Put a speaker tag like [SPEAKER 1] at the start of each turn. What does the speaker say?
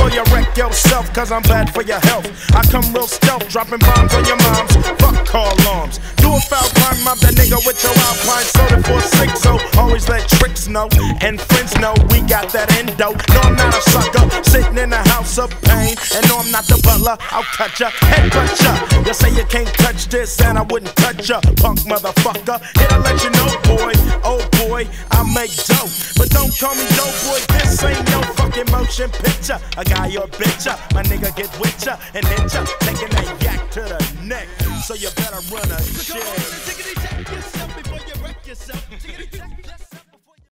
[SPEAKER 1] or you wreck yourself, cause I'm bad for your health. I come real stealth, dropping bombs on your moms. Fuck call alarms. Do a foul crime, mob that nigga with your alpine soda for six. So always let tricks know and friends know we got that endo. No, I'm not a sucker, sitting in a house of pain. And no, I'm not the butler, I'll cut ya, head cut ya. You say you can't touch this, and I wouldn't touch ya, punk motherfucker. To let you know, boy, make dope. But don't call me dope, boy, this ain't no fucking motion picture. I got your bitch uh, my nigga get with ya and hit ya, taking that yak to the neck. So you better run a shit.